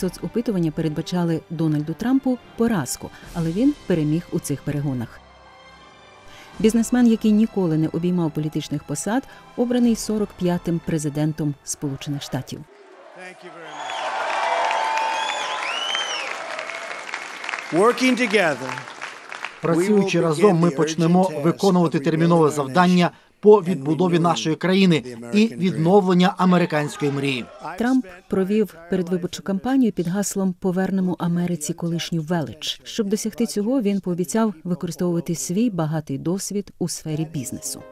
соцопитування передбачали Дональду Трампу поразку, але він переміг у цих перегонах. Бізнесмен, який ніколи не обіймав політичних посад, обраний 45-м президентом Сполучених Штатів. Працюючи разом, ми почнемо виконувати термінове завдання по відбудові нашої країни і відновлення американської мрії. Трамп провів передвиборчу кампанію під гаслом Повернемо Америці колишню велич. Щоб досягти цього, він пообіцяв використовувати свій багатий досвід у сфері бізнесу.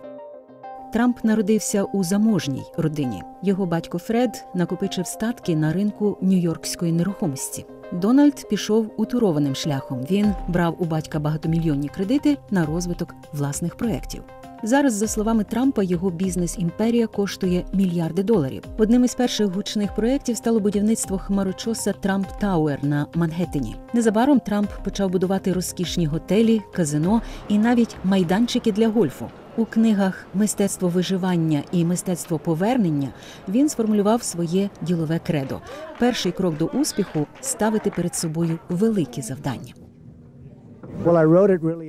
Трамп народився у заможній родині. Його батько Фред накопичив статки на ринку нью-йоркської нерухомості. Дональд пішов утурованим шляхом. Він брав у батька багатомільйонні кредити на розвиток власних проєктів. Зараз, за словами Трампа, його бізнес-імперія коштує мільярди доларів. Одним із перших гучних проєктів стало будівництво хмарочоса Трамп Тауер на Мангеттені. Незабаром Трамп почав будувати розкішні готелі, казино і навіть майданчики для гольфу. У книгах Мистецтво виживання і мистецтво повернення він сформулював своє ділове кредо. Перший крок до успіху ставити перед собою великі завдання.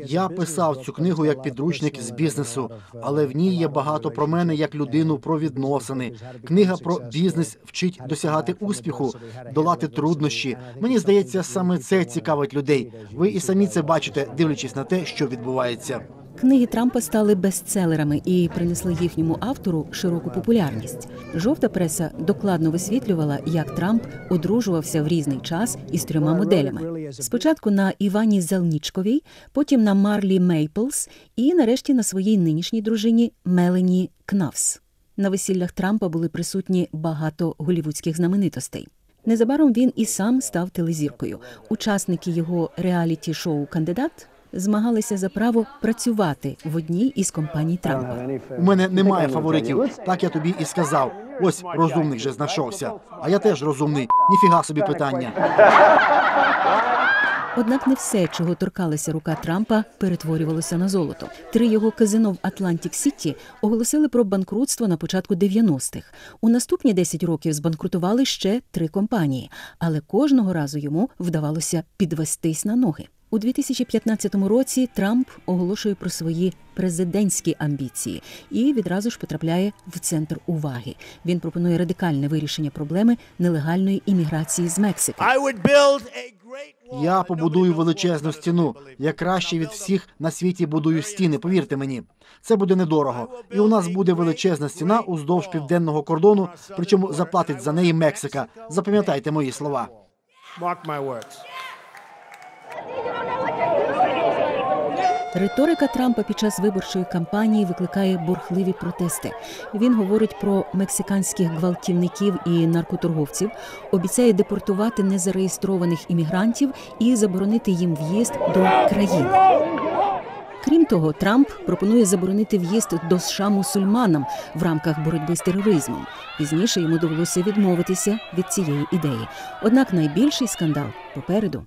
Я писав цю книгу як підручник з бізнесу, але в ній є багато про мене як людину, про відносини. Книга про бізнес вчить досягати успіху, долати труднощі. Мені здається, саме це цікавить людей. Ви і самі це бачите, дивлячись на те, що відбувається. Книги Трампа стали бестселерами і принесли їхньому автору широку популярність. Жовта преса докладно висвітлювала, як Трамп одружувався в різний час із трьома моделями. Спочатку на Івані Зелнічковій, потім на Марлі Мейплс і нарешті на своїй нинішній дружині Мелені Кнавс. На весіллях Трампа були присутні багато голівудських знаменитостей. Незабаром він і сам став телезіркою. Учасники його реаліті-шоу Кандидат змагалися за право працювати в одній із компаній Трампа. У мене немає фаворитів. Так я тобі і сказав. Ось розумний вже знайшовся. А я теж розумний. Ніфіга собі питання. Однак не все, чого торкалася рука Трампа, перетворювалося на золото. Три його казино в Атлантик Сіті оголосили про банкрутство на початку 90-х. У наступні 10 років збанкрутували ще три компанії, але кожного разу йому вдавалося підвестись на ноги. У 2015 році Трамп оголошує про свої президентські амбіції і відразу ж потрапляє в центр уваги. Він пропонує радикальне вирішення проблеми нелегальної імміграції з Мексики. Я побудую величезну стіну. Я краще від всіх на світі будую стіни. Повірте мені, це буде недорого. І у нас буде величезна стіна уздовж південного кордону. Причому заплатить за неї Мексика. Запам'ятайте мої слова. Mark my words. Риторика Трампа під час виборчої кампанії викликає бурхливі протести. Він говорить про мексиканських гвалтівників і наркоторговців, обіцяє депортувати незареєстрованих іммігрантів і заборонити їм в'їзд до країни. Крім того, Трамп пропонує заборонити в'їзд до США мусульманам в рамках боротьби з тероризмом. Пізніше йому довелося відмовитися від цієї ідеї. Однак найбільший скандал попереду.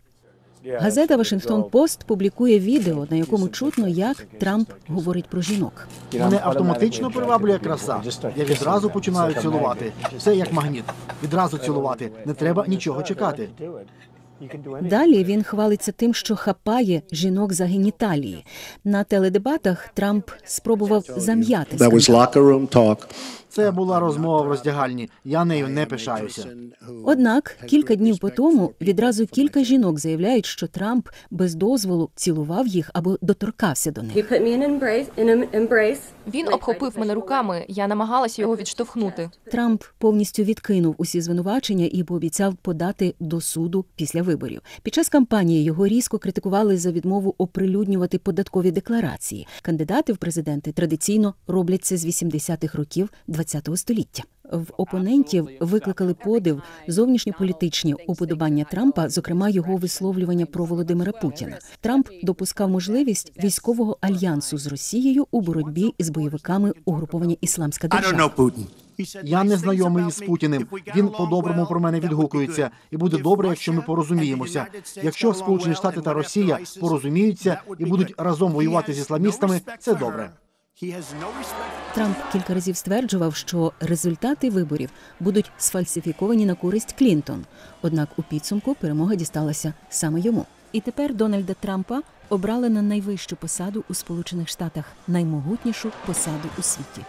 Газета Вашингтон Пост публікує відео, на якому чутно, як Трамп говорить про жінок. Мене автоматично приваблює краса. Я відразу починаю цілувати. Все як магніт. Відразу цілувати. Не треба нічого чекати. Далі він хвалиться тим, що хапає жінок за геніталії. На теледебатах Трамп спробував зам'яти That was скандал. locker room talk. Це була розмова в роздягальні. Я нею не пишаюся. Однак кілька днів по тому відразу кілька жінок заявляють, що Трамп без дозволу цілував їх або доторкався до них. He put me in an embrace, in an embrace. Він обхопив мене руками. Я намагалася його відштовхнути. Трамп повністю відкинув усі звинувачення і пообіцяв подати до суду після виборів. Під час кампанії його різко критикували за відмову оприлюднювати податкові декларації. Кандидати в президенти традиційно роблять це з 80-х років ХХ століття. В опонентів викликали подив зовнішньополітичні уподобання Трампа, зокрема його висловлювання про Володимира Путіна. Трамп допускав можливість військового альянсу з Росією у боротьбі із бойовиками угруповання Ісламська держава. Я не знайомий із. Путіним. Він по-доброму про мене відгукується, і буде добре, якщо ми порозуміємося. Якщо Сполучені Штати та Росія порозуміються і будуть разом воювати з ісламістами, це добре. Трамп кілька разів стверджував, що результати виборів будуть сфальсифіковані на користь Клінтон. Однак у підсумку перемога дісталася саме йому. І тепер Дональда Трампа обрали на найвищу посаду у Сполучених Штатах, наймогутнішу посаду у світі.